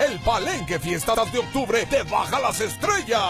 El Palenque Fiestas de Octubre te baja las estrellas.